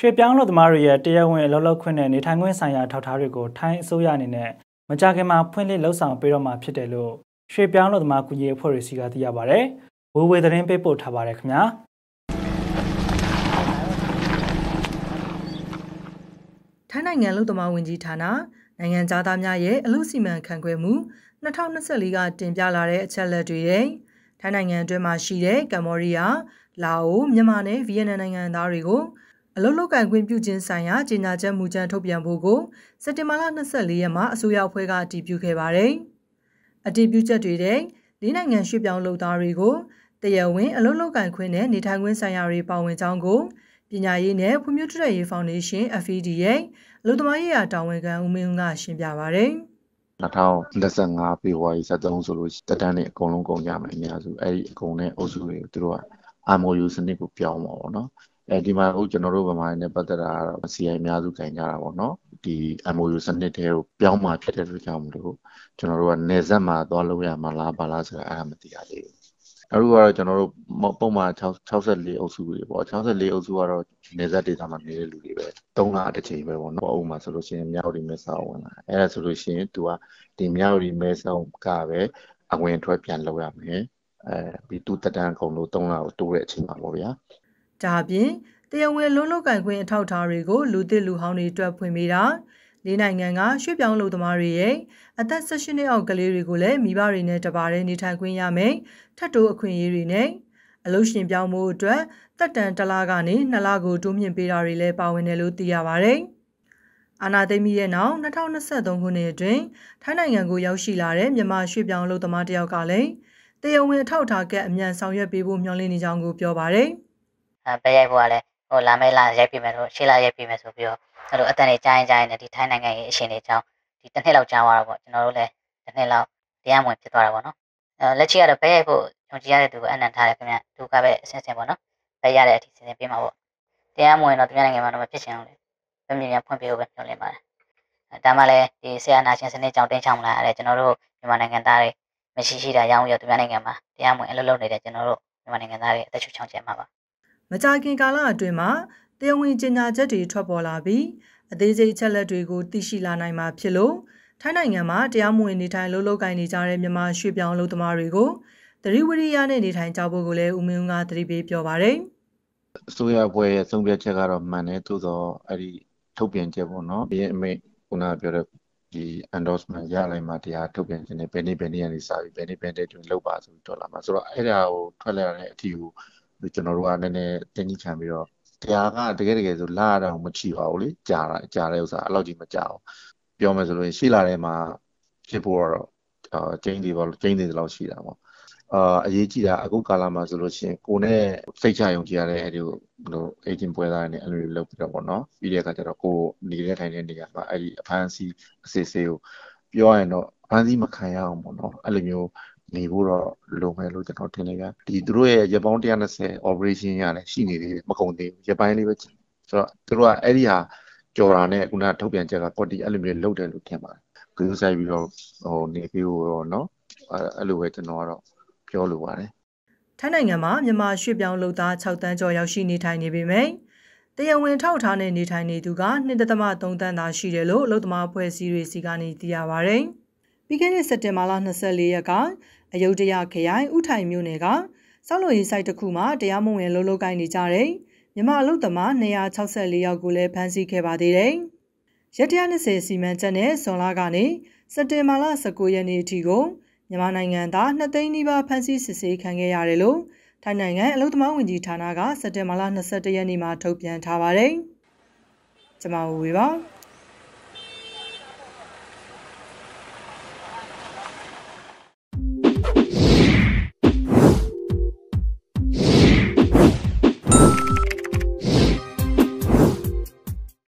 ရွှေပြောင်းလို့သမားတွေရဲ့တရားဝင်အလုပ်လုပ်ခွင့်နဲ့နေထိုင်ခွင့်ဆိုင်ရာထောက်ထားတွေကိုထိုင်းအစိုးရအနေနဲ့မကြခင်မှာဖွင့်လှစ်လှုပ်ဆောင်ပေးတော့မှာဖြစ်တယ်လို့ရွှေပြောင်းလို့သမားကုကြီးအဖွဲ့တွေစီကသိရပါဗျ။ဝေဝေသတင်းပေးပို့ထားပါတယ်ခင်ဗျာ။ထိုင်းနိုင်ငံလူသမားဝင်ကြီးဌာနနိုင်ငံသားများရဲ့အလို့စီမံခန့်ခွဲမှု2024ကတင်ပြလာတဲ့အချက်လက်တွေရဲ့ထိုင်းနိုင်ငံအတွင်းမှာရှိတဲ့ကမ္ဘောဒီးယား၊လာအို၊မြန်မာနဲ့ဗီယက်နမ်နိုင်ငံသားတွေကို အလုတ်လောက်ကန်ခွင့်ပြုခြင်းဆိုင်ရာကြေညာချက်မူကြမ်းထုတ်ပြန်ဖို့ကိုစက်တင်ဘာလ24ရက်မှာအစိုးရအဖွဲ့ကအတည်ပြုခဲ့ပါတယ်။အတည်ပြုချက်တွေတဲ့လေးနိုင်ငံရွှေ့ပြောင်းလုပ်သားတွေကိုတရားဝင်အလုတ်လောက်ကန်ခွင့်နဲ့နေထိုင်ခွင့်ဆိုင်ရာတွေပါဝင်ကြောင်းကိုပညာရေးနဲ့ဖွံ့ဖြိုးတိုးတက်ရေးဖောင်ဒေးရှင်း FED ရဲ့အလုတ်သမားရေးရာတာဝန်ခံဦးမင်းကရှင်းပြပါဗျ။2025ဖေဖော်ဝါရီ23ဆိုလို့တက်တန်းတွေအကုန်လုံးကုန်ကြမယ်အများစုအဲ့ဒီအကုန်နဲ့အုပ်စုတွေသူတို့က MOU စနစ်ကိုပြောင်းပါပေါ့နော် အဲဒီမှာအခုကျွန်တော်တို့ဗမာနဲ့ပတ်သက်တာကတော့ CI အများစုခင်ကြတာပေါ့နော်ဒီ MOU စနစ်တွေကိုပြောင်းมาဖြစ်တဲ့အတွက်ကြောင့်မလို့ကျွန်တော်တို့ကနေဆက်မှာသွားလို့ရမှာလားဘာလားဆိုတာအဲ့ဒါမသိရသေးဘူးအခုကတော့ကျွန်တော်တို့ပုံမှန်64အုပ်စုတွေပေါ့64အုပ်စုကတော့နေဆက်ဒေသမှာနေတဲ့လူတွေပဲ3လတစ်ချိန်ပဲပေါ့နော်အုပ်မှာဆိုလို့ရှိရင်မြောက်ဒီမဲဆောက်ဝင်လာအဲ့ဒါဆိုလို့ရှိရင် तू ကဒီမြောက်ဒီမဲဆောက်ကပဲအဝင်ထွက်ပြန်လုပ်ရမယ်အဲပြီးသူတက်တန်းကုန်လို့3လကိုတိုးတဲ့အချိန်ပါပေါ့ဗျာ ဒါအပြင်တရားဝင်လုံးလုံးကင်ခွင့်အထောက်အထားတွေကိုလူသစ်လူဟောင်းတွေအတွက်ဖွင့်ပေးတာလေးနိုင်ငံကရွှေ့ပြောင်းလူသမားတွေရဲ့အသက်16နှစ်အောက်ကလေးတွေကိုလည်းမိဘတွေနဲ့တပါးတည်းနေထိုင်ခွင့်ရမယ်ထပ်တိုးအခွင့်အရေးတွေနဲ့အလုပ်ရှင်ပြောင်းမှုအတွက်တက်တန်တလားကနေ2လကိုတိုးမြင့်ပေးတာတွေလည်းပါဝင်တယ်လို့သိရပါဗျ။အာနာသိမ့်ပြီးတဲ့နောက်2023ခုနှစ်အတွင်းထိုင်းနိုင်ငံကိုရောက်ရှိလာတဲ့မြန်မာရွှေ့ပြောင်းလူသမားတယောက်ကလည်းတရားဝင်အထောက်အထားကပ်အမြန်ဆောင်ရွက်ပေးဖို့မျှော်လင့်နေကြောင်းကိုပြောပါတယ်။အဲ ပဲရိုက်ဖို့ကလည်းဟိုလာမဲလာရိုက်ပြီးမယ်လို့ရှေ့လာရိုက်ပြီးမယ်ဆိုပြီးတော့အဲ့လိုအတန်တွေကြားရင်ကြားရင်ဒီထိုင်းနိုင်ငံရဲ့အရှင်တွေအကြောင်းဒီတစ်နှစ်လောက်ကြားသွားတော့ပေါ့ကျွန်တော်တို့လည်းတစ်နှစ်လောက်တရားမဝင်ဖြစ်သွားတာပေါ့နော်အဲလက်ရှိကတော့ပဲရိုက်ဖို့ညွှန်ကြည့်ရတဲ့သူကအနံ့ထားတယ်ခင်ဗျသူကပဲအဆင်ဆင်ပေါ့နော်ပဲရတဲ့အထိဆင်ဆင်ပြေမှာပေါ့တရားမဝင်တော့သူများနိုင်ငံမှာတော့မဖြစ်ချင်ဘူးလေပြင်းပြင်းဖွင့်ပြဖို့ပဲပြောလင်းပါတယ်ဒါမှလည်းဒီဆရာနာရှင်စနစ်ကြောင့်တင်းချောင်းလာရတယ်ကျွန်တော်တို့မြန်မာနိုင်ငံသားတွေမရှိရှိတာရောင်းရသူများနိုင်ငံမှာတရားမဝင်အလုပ်လုပ်နေတဲ့ကျွန်တော်တို့မြန်မာနိုင်ငံသားတွေအသက်ရှူချောင်းကျမှာပါ မကြာခင်ကာလအတွင်းမှာတရားဝင်ကြေညာချက်တွေထွက်ပေါ်လာပြီးအသေးစိတ်ချက်လက်တွေကိုသိရှိလာနိုင်မှာဖြစ်လို့ထိုင်းနိုင်ငံမှာတရားမဝင်နေထိုင်လို့လုပ်ကိုင်နေကြတဲ့မြန်မာရွှေပြောင်းလုပ်သမားတွေကိုသတိဝိရိယနဲ့နေထိုင်ကြဖို့ကိုလည်းဦးမင်းကသတိပေးပြောပါတယ်။အစိုးရဘွဲရဲ့ဆုံးဖြတ်ချက်ကတော့မှန်တယ်သို့တော့အဲ့ဒီထုတ်ပြန်ချက်ပေါ့နော်။ဒီအမေခုနပြောတဲ့ဒီ endorsement ရလိုက်မှတရားထုတ်ပြန်ခြင်းနဲ့ဘယ်နေ့ဘယ်နေ့ကနေစပြီးဘယ်နေ့ဘယ်နေ့တွင်လောက်ပါဆိုပြီးထွက်လာမှာဆိုတော့အဲ့ဒါကိုထွက်လာတဲ့အထီကို ကျွန်တော်တို့ကနည်းနည်းတင်းကြီးခံပြီးတော့တရားကတကယ်တကယ်ဆိုလာရတော့မချီပါဘူးလေကြာတာကြာတဲ့ဥစ္စာအဲ့လောက်ကြီးမကြာဘူးပြောမယ်ဆိုလို့ရှိလာတဲ့မှာဖြစ်ဖို့တော့အာကျင်းတွေပေါ့ကျင်းတွေလောက်ရှိတာပေါ့အာအရေးကြီးတာအခုကာလမှာဆိုလို့ရှိရင်ကိုနဲ့စိတ်ချယုံကြည်ရတဲ့အဲဒီဟို agent ပွဲသားတွေနဲ့အဲ့လိုလုပ်ပြီးတော့ပေါ့နော်ပြီးတဲ့အခါကျတော့ကိုနေတဲ့ထိုင်တဲ့နေရာမှာအဲ့ဒီအဖမ်းဆီးအစစ်ဆေးကိုပြောရရင်တော့အဖမ်းဆီးမခံရအောင်ပေါ့နော်အဲ့လိုမျိုး နေဖို့တော့လိုမယ်လို့ကျွန်တော်ထင်တယ်ဗျဒီသူတို့ရဲ့ရပောင်း120 operation ရတယ်ရှိနေသေးတယ်မကုန်သေးဘူးရပိုင်းလေးပဲဆိုတော့သူတို့ကအဲ့ဒီဟာကြော်တာနဲ့ခုနထုတ်ပြန်ချက်ကကော်တီအဲ့လိုမျိုးလုပ်တယ်လို့ထင်ပါတယ်ဂရုစိုက်ပြီးတော့ဟိုနေပြီးတော့เนาะအဲ့လိုပဲကျွန်တော်ကတော့ပြောလိုပါတယ်ထိုင်းနိုင်ငံမှာမြန်မာရွှေ့ပြောင်းလုပ်သား6တန်းကျော်ရောက်ရှိနေထိုင်နေပေမယ့်တရားဝင်ထောက်ထားနဲ့နေထိုင်နေသူက2.3တန်းသာရှိတယ်လို့အလုပ်သမားအဖွဲ့အစည်းတွေစီကနေသိရပါဗျ။ ပြီးခဲ့တဲ့စက်တင်ဘာလ24ရက်က အယုဒ္ဓယခရိုင်ဥထိုင်မြို့နယ်ကစောက်လို့ရေးဆိုင်တစ်ခုမှာတရားမဝင်လှုပ်လှုပ်ကိုင်းနေကြတဲ့မြန်မာအလုပ်သမား264ယောက်ကိုလည်းဖမ်းဆီးခဲ့ပါသေးတယ်။ရက်120စီမံချက်နဲ့ဇွန်လကနေစက်တင်ဘာလ19ရက်နေ့အထိကိုမြန်မာနိုင်ငံသား2သိန်းနီးပါးဖမ်းဆီးစစ်ဆေးခံခဲ့ရတယ်လို့ထိုင်းနိုင်ငံအလုပ်သမားဝန်ကြီးဌာနကစက်တင်ဘာလ22ရက်နေ့မှာထုတ်ပြန်ထားပါတယ်။ကျွန်မဝေပါ